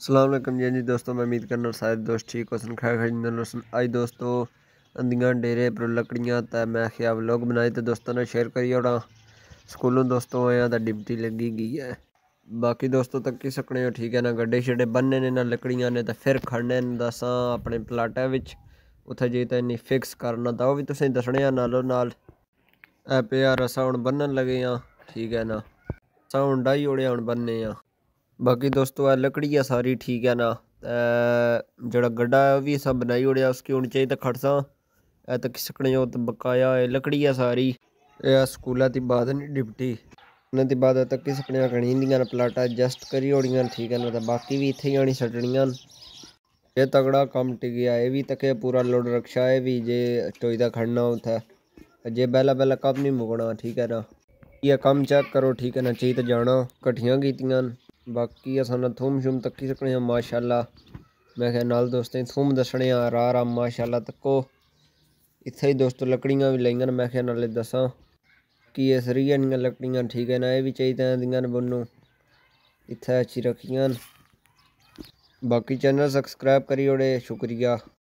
ਅਸਲਾਮੁਅਲੈਕਮ ਜੀ ਜੀ ਦੋਸਤੋ, ਮੈਂ ਉਮੀਦ ਕਰਨਾ ਸਾਰੇ ਦੋਸਤ ਠੀਕ ਹੋ ਸਨ ਖੈਰ ਖੈਰ ਜਿੰਦਨ ਅੱਜ ਦੋਸਤੋ ਅੰਦੀਆਂ ਡੇਰੇ ਪਰ ਲੱਕੜੀਆਂ ਤਾਂ ਮੈਂ ਖਿਆ ਵਲੌਗ ਬਣਾਏ ਤੇ ਦੋਸਤਾਂ ਨਾਲ ਸ਼ੇਅਰ ਕਰੀ ਔੜਾ ਸਕੂਲੋਂ ਦੋਸਤੋ ਆਇਆ ਤਾਂ ਡਿਪਟੀ ਲੱਗੀ ਗਈ ਹੈ। ਬਾਕੀ ਦੋਸਤੋ, ਤੱਕ ਕੀ ਸਕਣੇ ਹੋ, ਠੀਕ ਹੈ ਨਾ, ਗੱਡੇ ਛੜੇ ਬੰਨੇ ਨੇ ਨਾ ਲੱਕੜੀਆਂ ਨੇ, ਤਾਂ ਫਿਰ ਖੜਨੇ ਨੇ ਦੱਸਾਂ ਆਪਣੇ ਪਲਾਟਾਂ ਵਿੱਚ। ਉੱਥੇ ਜੇ ਤਾਂ ਇੰਨੀ ਫਿਕਸ ਕਰਨਾ, ਤਾਂ ਉਹ ਵੀ ਤੁਸੀਂ ਦੱਸਣੇ ਆ, ਨਾਲੋਂ ਨਾਲ। ਐ ਪਿਆ ਰਸਾ ਹੁਣ ਬੰਨਣ ਲੱਗੇ ਆ ਠੀਕ ਹੈ ਨਾ। ਸਾਉਣ ਡਾਈ ਉੜਿਆ ਹੁਣ ਬੰਨੇ ਆ ਬਾਕੀ ਦੋਸਤੋ ਇਹ लकड़ी है सारी ठीक है ना जड़ा गड्ढा है भी सब बनाई उड़िया उसकी होनी चाहिए तो खड़सा ए तो किसकने जो तो बकाया है लकड़ी है सारी ਇਹ ਸਕੂਲਾਂ ਦੀ ਬਾਤ ਨਹੀਂ ਡਿਪਟੀ ਉਹਨਾਂ ਦੀ ਬਾਤ ਤੱਕ ਕਿਸ ਆਪਣੇ ਕਣੀ ਦੀਆਂ ਪਲਾਟਾ ਐਡਜਸਟ ਕਰੀ ਹੋੜੀਆਂ ਠੀਕ ਹੈ ਨਾ ਤਾਂ ਬਾਕੀ ਵੀ ਇੱਥੇ ਹੀ ਆਣੀ ਛੱਡਣੀਆਂ ਇਹ ਤਗੜਾ ਕੰਮ ਟਿਕਿਆ ਇਹ ਵੀ ਤੱਕੇ ਪੂਰਾ ਲੋਡ ਰਕਸ਼ਾ ਹੈ ਵੀ ਜੇ ਟੋਈ ਦਾ ਖੜਨਾ ਹੁੰਦਾ ਜੇ ਬੈਲਾ ਬੈਲਾ ਕੰਮ ਨਹੀਂ ਮੁਕਣਾ ਠੀਕ ਹੈ ਨਾ ਇਹ ਕੰਮ ਚੈੱਕ ਕਰੋ ਠੀਕ ਹੈ ਨਾ ਚਾਹੀਦਾ ਜਾਣਾ ਇਕੱਠੀਆਂ ਕੀਤੀਆਂ ਬਾਕੀ ਅਸਾਂ ਥੂਮ ਸ਼ੁਮ ਤੱਕੀ ਸਕਣੇ ਆ, ਮਾਸ਼ਾਅੱਲਾ। ਮੈਂ ਕਿਹਾ ਨਾਲ ਦੋਸਤਾਂ ਥੂਮ ਦੱਸਣੇ ਆ ਰਾ ਰਾ ਮਾਸ਼ਾਅੱਲਾ ਤੱਕੋ। ਇੱਥੇ ਹੀ ਦੋਸਤੋ ਲੱਕੜੀਆਂ ਵੀ ਲਈਆਂ ਮੈਂ ਕਿਹਾ ਨਾਲੇ ਦੱਸਾਂ ਕਿ ਇਹ ਸਰੀਆਂ ਦੀਆਂ ਲੱਕੜੀਆਂ ਠੀਕ ਹੈ ਨਾ, ਇਹ ਵੀ ਚਾਹੀਦੀਆਂ ਦੀਆਂ ਬੰਨੂ ਇੱਥੇ ਅੱਛੀ ਰੱਖੀਆਂ ਬਾਕੀ ਚੈਨਲ ਸਬਸਕ੍ਰਾਈਬ ਕਰੀ ਓੜੇ, ਸ਼ੁਕਰੀਆ।